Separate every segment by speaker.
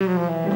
Speaker 1: Música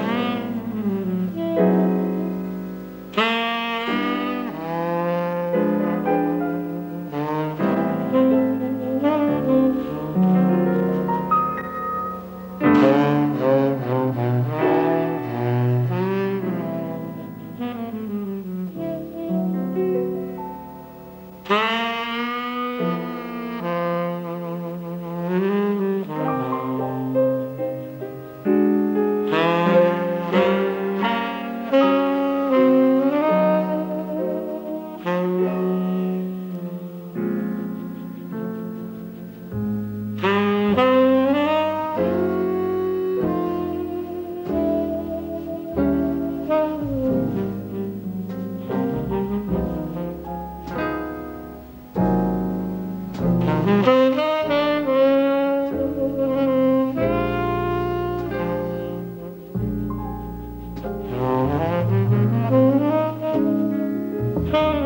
Speaker 1: Mm-hmm.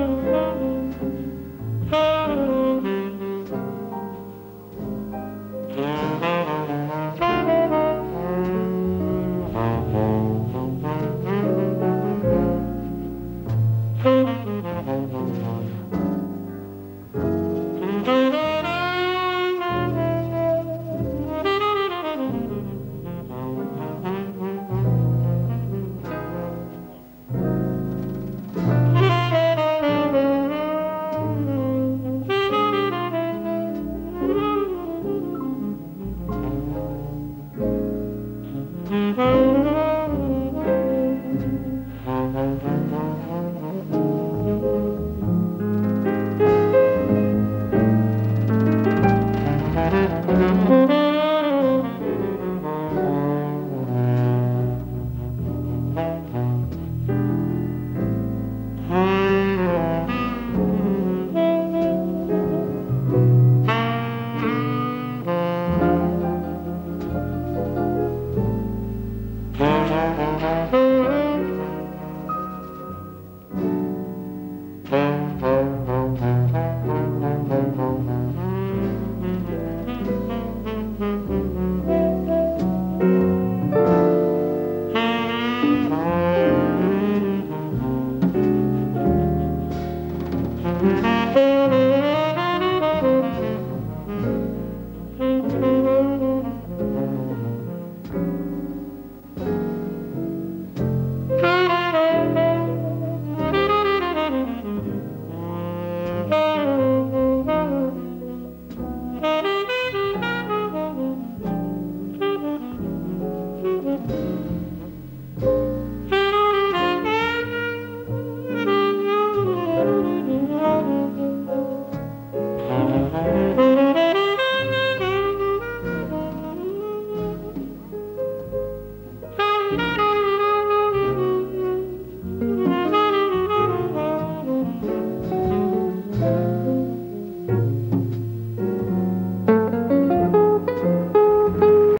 Speaker 1: Oh. Thank you. Thank you.